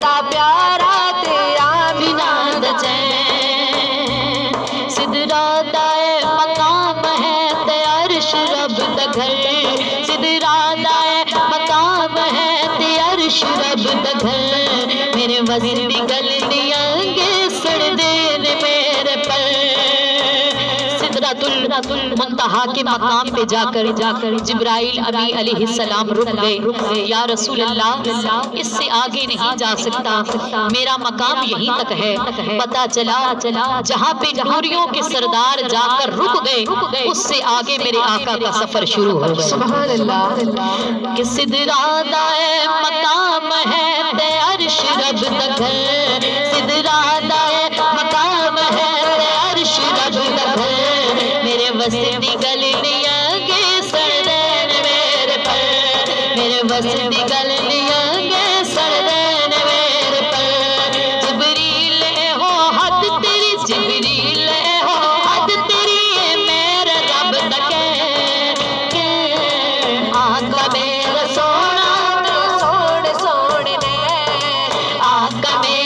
प्यारा तेरा बिनाद चैन सिदरा है मकाम है तैयार शरब दघर। सिदरा है मकाम है तैयार शरब दघर। मेरे वज़न गल दिया सड़ दे के मकाम पे जाकर जाकर जिब्राइल अभी अलैहिस्सलाम रुक गए। या रसूल अल्लाह इससे आगे नहीं जा सकता। मेरा मकाम यहीं तक है। पता चला चला जहाँ पे जहूरियों के सरदार जाकर रुक गए उससे आगे मेरे आका का सफ़र शुरू हो गया। अल्लाह मकाम है तैयार शरब तक मेरे वसती गलियाँ के सरदैन मेरे पर। मेरे वसती गलियाँ के सरदैन मेरे पर। जिबरील हो हद तेरी, जिबरील हो हद तेरी मेरे रब तक आका मेरा सोना सोने सोने ने आका मेरा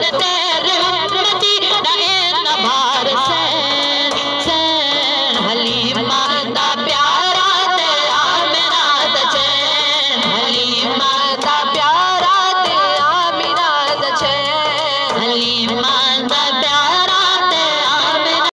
Let